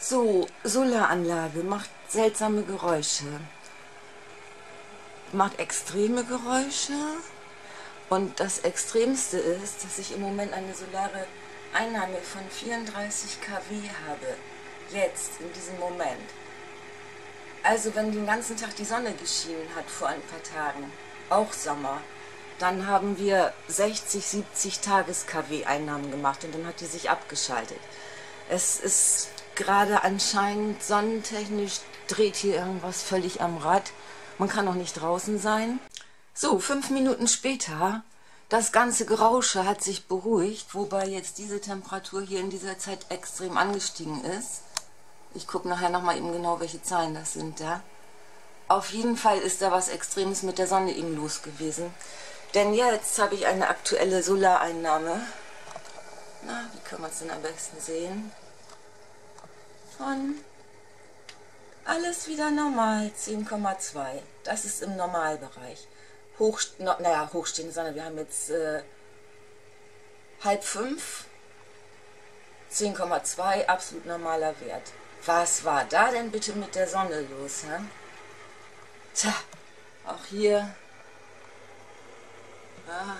So, Solaranlage macht seltsame Geräusche. Macht extreme Geräusche. Und das Extremste ist, dass ich im Moment eine solare Einnahme von 34 kW habe. Jetzt, in diesem Moment. Also wenn den ganzen Tag die Sonne geschienen hat vor ein paar Tagen, auch Sommer, dann haben wir 60, 70 Tages-KW-Einnahmen gemacht und dann hat die sich abgeschaltet. Es ist gerade anscheinend sonnentechnisch dreht hier irgendwas völlig am Rad. Man kann auch nicht draußen sein. So, fünf Minuten später, das ganze Gerausche hat sich beruhigt, wobei jetzt diese Temperatur hier in dieser Zeit extrem angestiegen ist. Ich gucke nachher nochmal eben genau, welche Zahlen das sind da. Auf jeden Fall ist da was Extremes mit der Sonne eben los gewesen. Denn jetzt habe ich eine aktuelle Solareinnahme. Na, wie kann man es denn am besten sehen? Von alles wieder normal, 10,2. Das ist im Normalbereich. Hoch, no, naja, hochstehende Sonne, wir haben jetzt äh, halb fünf, 10,2, absolut normaler Wert. Was war da denn bitte mit der Sonne los, hä? Tja, auch hier, ja,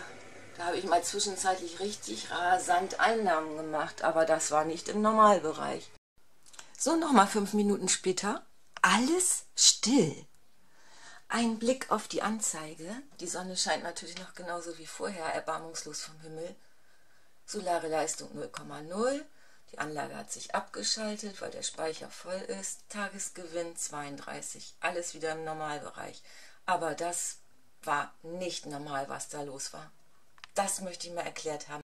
da habe ich mal zwischenzeitlich richtig rasant Einnahmen gemacht, aber das war nicht im Normalbereich. So, nochmal fünf Minuten später. Alles still. Ein Blick auf die Anzeige. Die Sonne scheint natürlich noch genauso wie vorher erbarmungslos vom Himmel. Solare Leistung 0,0. Die Anlage hat sich abgeschaltet, weil der Speicher voll ist. Tagesgewinn 32. Alles wieder im Normalbereich. Aber das war nicht normal, was da los war. Das möchte ich mal erklärt haben.